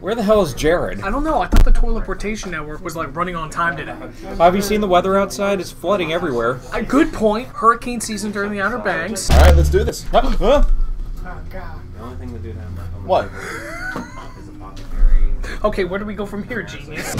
Where the hell is Jared? I don't know. I thought the teleportation network was like running on time today. Have you seen the weather outside? It's flooding everywhere. A good point. Hurricane season during the Outer Banks. All right, let's do this. Huh? Huh? The only thing we do have left on the What? is apothecary. Okay, where do we go from here, genius?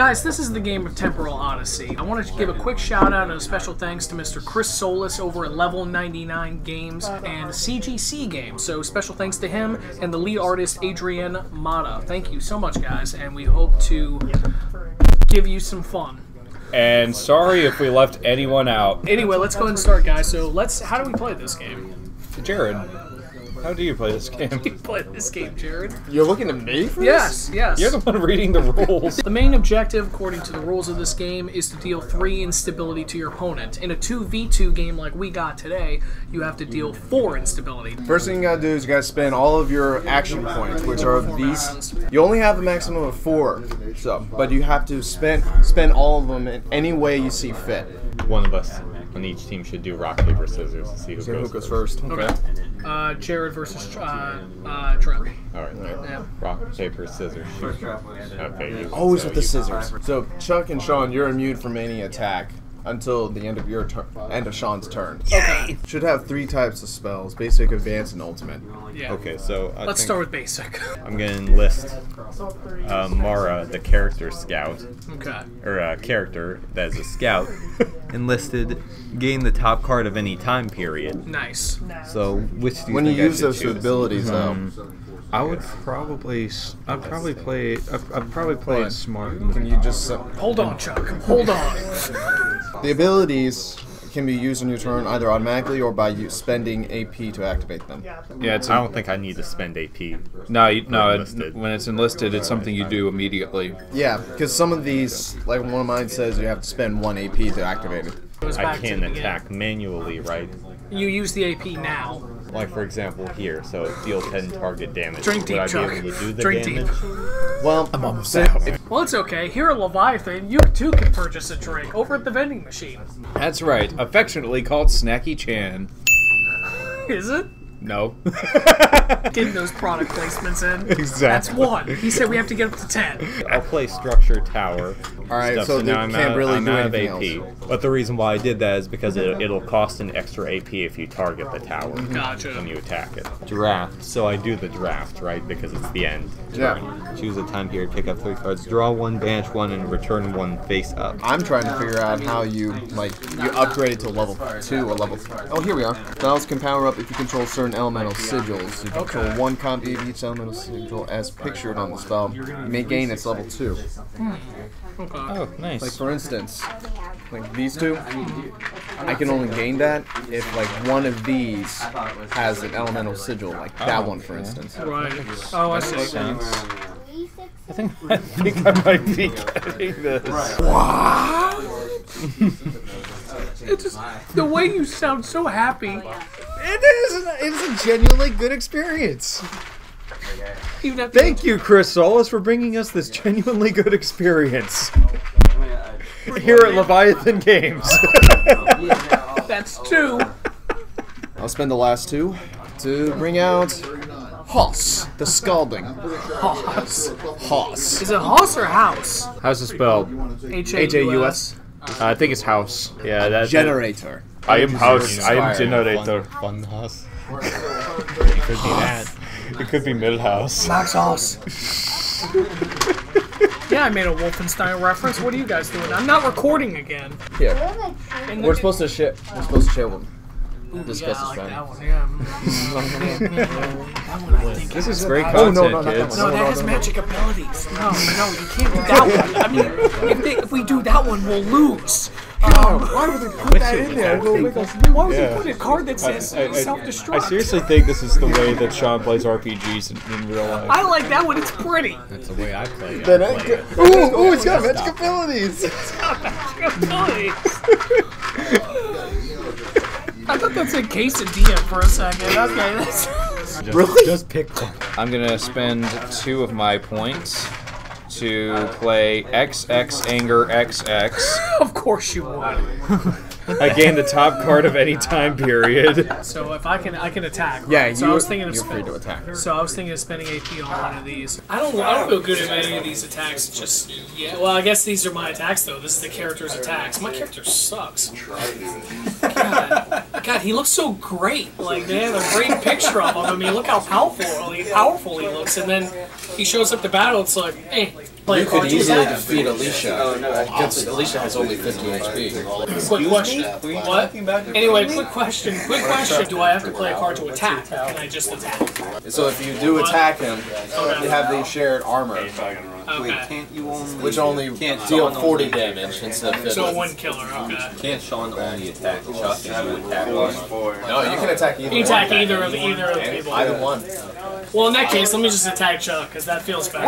Guys, this is the game of Temporal Odyssey. I wanted to give a quick shout out and a special thanks to Mr. Chris Solis over at Level 99 Games and CGC Games. So, special thanks to him and the lead artist Adrian Mata. Thank you so much, guys, and we hope to give you some fun. And sorry if we left anyone out. Anyway, let's go ahead and start, guys. So, let's. How do we play this game? Jared, how do you play this game? You play this game, Jared. You're looking at me for Yes, yes. You're the one reading the rules. The main objective, according to the rules of this game, is to deal 3 instability to your opponent. In a 2v2 game like we got today, you have to deal 4 instability. First thing you gotta do is you gotta spend all of your action points, which are these. You only have a maximum of four, so but you have to spend spend all of them in any way you see fit. One of us on each team should do rock paper scissors to see who So goes, who goes first? Okay. Uh, Jared versus uh, uh, Trent. All right, Yeah. rock paper scissors shoot. Okay, you, Always so with the scissors. So Chuck and Sean, you're immune from any attack until the end of your turn, end of Sean's turn. Okay. Should have three types of spells: basic, advanced, and ultimate. Yeah. Okay, so I Let's think start with basic. I'm gonna enlist uh, Mara, the character scout, Okay. or uh, character that is a scout, enlisted. Gain the top card of any time period. Nice. So which do you When you think I use should those choose? abilities, though, I would probably, s- I'd probably play, I'd, I'd probably play it smart. can you just uh, Hold on, Chuck. Hold on. the abilities can be used on your turn either automatically or by you spending AP to activate them. Yeah, it's I don't think I need to spend AP. no, you, no. It, Enlisted. when it's enlisted, it's something you do immediately. Yeah, because some of these, like one of mine says, you have to spend one AP to activate it. Goes I can the beginning. attack manually, right? You use the AP now. Like for example here, so deal 10 target damage. Drink Would deep, I be able to do the Drink deep. Well, I'm almost out. Well, it's okay. Here at Leviathan, you too can purchase a drink over at the vending machine. That's right. Affectionately called Snacky Chan. Is it? No. Getting those product placements in. Exactly. That's one. He said we have to get up to ten. I'll play structure tower. All right, stuff, so they now I'm can't out, really I'm do out of anything AP. But the reason why I did that is because it, it'll cost an extra AP if you target the tower mm-hmm. Gotcha. when you attack it. Draft. So I do the draft, right? Because it's the end. Yeah. Turn. Choose a time period, pick up three cards, draw one, banish one, and return one face up. I'm trying to figure out how you like you upgrade it to level two or level. Oh, here we are. Spells can power up if you control certain elemental sigils. If you control one copy of each elemental sigil as pictured on the spell, you may gain its level two. Hmm. Okay. Oh, nice. Like for instance, like these two, I can only gain that if like one of these has an elemental sigil, like that oh, one for instance. Right. Oh, I see. Sense. I think I think I might be getting this. It's just the way you sound so happy. Oh, It is. It's a genuinely good experience. Even at Thank you, Chris Solis, for bringing us this genuinely good experience here at Leviathan Games. That's two. I'll spend the last two to bring out Hoss, the Scalding. Hoss. Hoss. Is it Hoss or House? How's it spelled? H H A U S. Uh, I think it's house. Yeah, that's Generator. I am house. I am generator. Fun, fun house. It could be that. It could be Millhouse. Max Hoss. yeah, I made a Wolfenstein reference. What are you guys doing? I'm not recording again. Here. And We're supposed to share. We're supposed to share one. Discuss yeah, I this like Friday. that one. Yeah. Mm-hmm. that one I think. This is great content, Oh, no, no, not that kids. No, that has magic abilities. No, no, you can't do that one. I mean, if, they, if we do that one, we'll lose. Um, Why would they put that in there? It'll make why would Yeah. they put a card that says I, I- self-destruct? I seriously think this is the way that Sean plays RPGs in, in real life. I like that one. It's pretty. That's the way I play. it. Then I get- Ooh, ooh, it's got magic abilities. Abilities. I thought that said quesadilla for a second. Okay, that's. Just, Really? Just pick one. I'm gonna spend two of my points to play XX Anger XX. of course you would. I gain the top card of any time period. So if I can, I can attack. right? Yeah, So you, I was thinking of you're free spending. to attack. So I was thinking of spending AP on one of these. I don't. I don't feel good at any of these attacks. Just yeah. Well, I guess these are my attacks though. This is the character's attacks. My character sucks. God, God, he looks so great. Like they have a great picture of him. I mean, look how powerful, powerful he looks. And then he shows up to battle. It's like, eh. hey, play You could oh, cards with easily that. defeat Alicia. Oh, Against, Alicia has only 50 HP. Quick question. What? Anyway, quick question. Quick question. Do I have to play a card to attack? Or can I just attack? So if you do attack him, oh, you have the shared armor, Okay. Can't you only? which only Can't deal Sean 40 damage instead of 50. So one killer. Okay. Can't Sean only attack Chuck and you attack one? No, you can attack either You one. attack either of either of the people. Either one. Well, in that case, let me just attack Chuck because that feels better.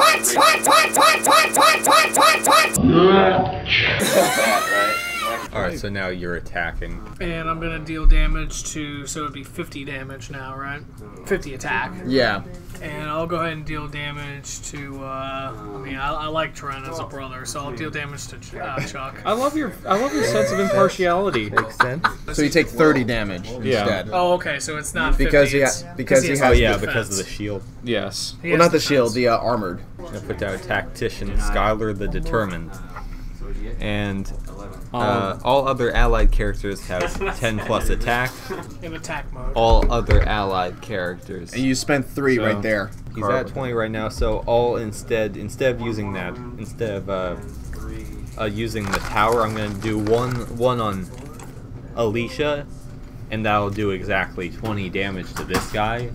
All right, so now you're attacking. And I'm gonna deal damage to, so it'd be 50 damage now, right? 50 attack. Yeah. And I'll go ahead and deal damage to. Uh, I mean, I, I like Trent as a brother, so I'll deal damage to uh, Chuck. I love your I love your sense of impartiality. Makes sense. So you take 30 damage instead. Oh, okay, so it's not 50, Because he ha- it's- because he has has- Oh yeah, defense. because of the shield. Yes. Well, has not the shield, the uh, armored. I put down tactician Skylar the Determined, and uh, all other allied characters have 10 plus attack. in attack mode. All other allied characters. And you spent three So- right there. He's at 20 right now, so all instead instead of using that instead of uh, uh, using the tower, I'm gonna do one one on Alicia, and that'll do exactly 20 damage to this guy,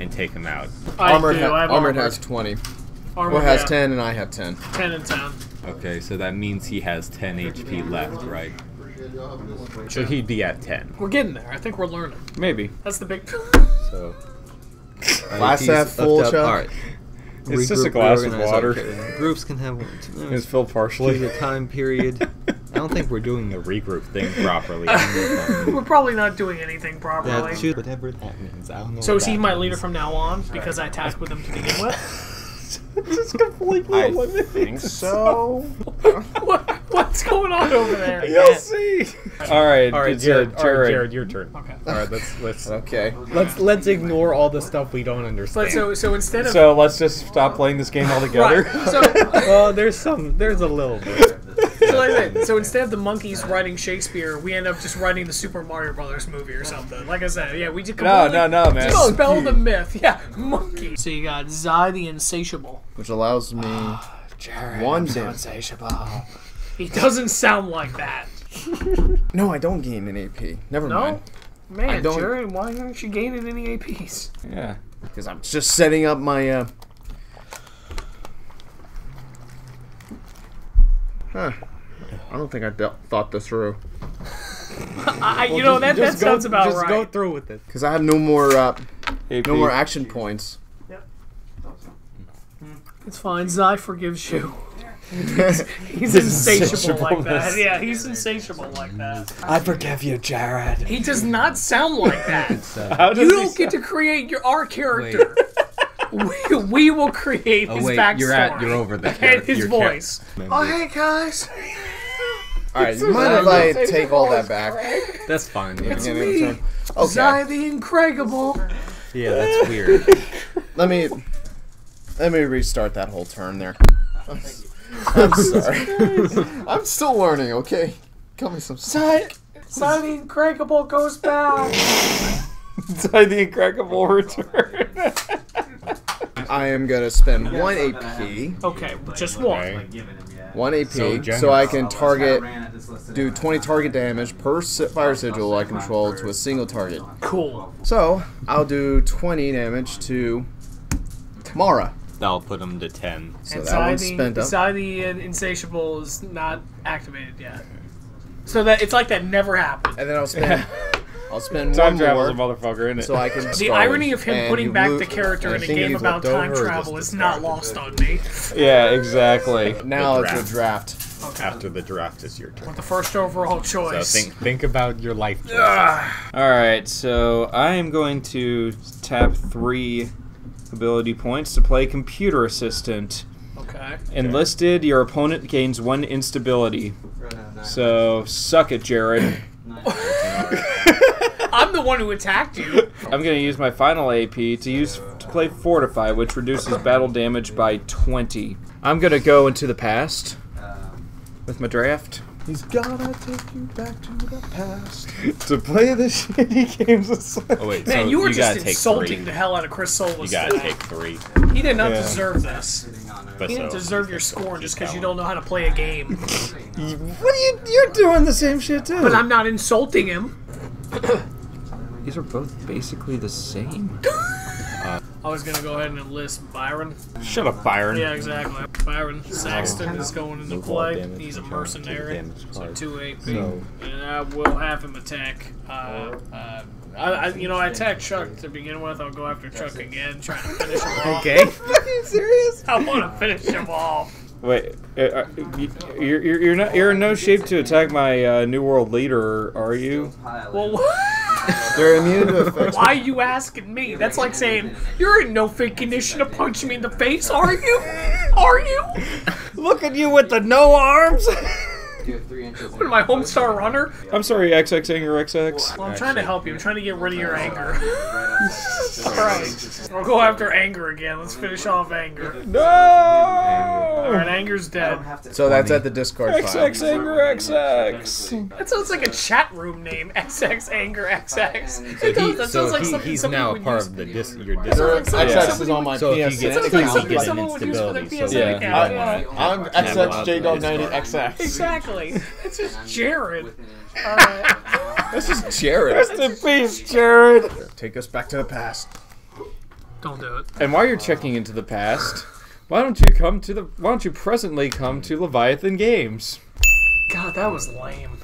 and take him out. I armored, do, ha- I armored armor. has 20. Armor Well, has yeah, 10 and I have 10. 10 and 10. Okay, so that means he has 10 HP left, right? So he'd be at 10. We're getting there. I think we're learning. Maybe. That's the big. So Glass half full, Chuck? All right. It's just a glass of water. our ca- uh, Groups can have two It's filled partially. The time period. I don't think we're doing the regroup thing properly. We're probably not doing anything properly. Yeah, choose whatever that means. I don't know. So what is he my leader from now on because I attacked with him to begin with? Just completely I think so. what, what's going on over there? You'll see. All right. All right, it's, Jared. uh, All right, Jared. Jared, your turn. Okay. All right. Let's let's. Okay. Let's let's ignore all the stuff we don't understand. But so so instead of So let's just stop playing this game altogether. right, so well, there's some, there's a little bit. So, like so instead of the monkeys writing Shakespeare, we end up just writing the Super Mario Brothers movie or something. Like I said, yeah, we just No, completely no, no, man. dispel the myth. Yeah, monkey. So you got Zai the Insatiable. Which allows me one damage. He doesn't sound like that. No, I don't gain an AP. Never No, mind. man, don't- Jared, why aren't you gaining any APs? Yeah. Because I'm just setting up my. Uh... Huh. I don't think I de- thought this through. I, you know that, that Just go- sounds about just right. go through with it. Because I have no more uh, AP. no more action points. It's fine. Zai forgives you. He's insatiable like that. Yeah, he's insatiable like that. I forgive you, Jared. He does not sound like that. How You don't get to create your our character. We, we will create Oh his wait, backstory you're at. You're over the. and his voice. Oh hey guys, All right, you mind if I take all that back? That's fine. Yeah, Beginning of the turn? Zai Okay. the Incredible. yeah that's weird. Let me let me restart that whole turn there. Oh, I'm, I'm sorry. I'm still learning. Okay, cut me some. Zai, Zai the Incredible goes back. Die the incredible return. I am gonna spend one AP, Okay, just one. One AP, So so, I can target, do 20 target damage per fire sigil I control to a single target. Cool. So I'll do 20 damage to Mara. That'll put him to 10. So and that Zai one's the, spent up. Zai the Insatiable is not activated yet. So that it's like that never happened. And then I'll spend, I'll spend Time one travel's a motherfucker, isn't it? so I can. The irony of him putting back the character in a game about time travel is not lost on me. yeah, exactly. Now it's a draft. After the draft is your turn. with the first overall So choice. think think about your life. Ah. All right, so I am going to tap three ability points to play Computer Assistant. okay. Enlisted, your opponent gains one instability. So suck it, Jared. I'm the one who attacked you. I'm going to use my final AP to use to play Fortify, which reduces battle damage by 20. I'm going to go into the past um, with my draft He's gonna take you back to the past. to play the shitty games of Oh wait, Man, so you were you just insulting the hell out of Chris Solis. You gotta today. take three. He did not Yeah. deserve this. But He didn't deserve your scorn just because you don't know how to play a game. What are you? You're doing the same shit too. But I'm not insulting him. These are both basically the same. I was gonna go ahead and enlist Byron. Shut up, Byron. Yeah, exactly. Byron Saxton is going into Move play. He's a mercenary, so two AP, So- and I will have him attack. Uh, uh, I, I, you know, I attacked Chuck to begin with. I'll go after Chuck again, trying to finish him off. Okay. you serious? I want to finish him off. Wait, uh, uh, you- you're, you're, you're not you're in no shape to attack my uh, new world leader, are you? Well, They're immune to effects. why are you asking me? That's like saying you're in no fit condition to punch me in the face, are you? Are you? Look at you with the no arms. You have three inches. What am I, Homestar Runner? I'm sorry, XX Anger XX. Well, I'm trying to help you. I'm trying to get rid of your anger. Alright. We'll go after anger again. Let's finish off anger. No. Alright, anger's dead. So that's at the discard pile. XX Anger XX. That sounds like a chat room name. XX Anger XX. It. He, That sounds like he, something he's now would part of the dis, your That dis. sounds like XX is on my So if PSN. get Sounds like something someone would use for their instability. PSN Yeah. account. I, Yeah. I'm XXJ.90XX. Exactly. It's just Jared. Alright. Uh, this is Jared. Rest in peace, Jared. Take us back to the past. Don't do it. And while you're checking into the past, why don't you come to the? Why don't you presently come to Leviathan Games? God, that was lame.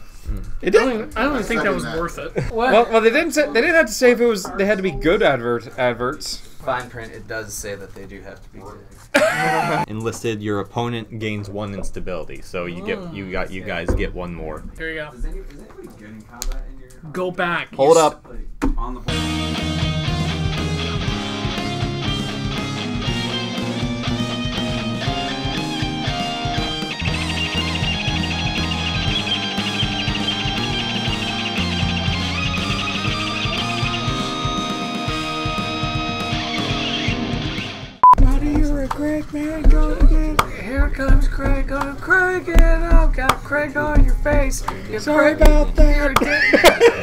It I don't, even, I don't even think that was worth it. What? Well, well, they didn't say they didn't have to say if it was. They had to be good advert adverts. Fine print, it does say that they do have to be good. Enlisted, your opponent gains one instability. So you get you mm. got you guys get one more. there you go. Is, any, is anybody good in combat in your Go back. Hold You up. like on the board? Comes Craig on Craig and I've got Craig on your face. You're Sorry about that.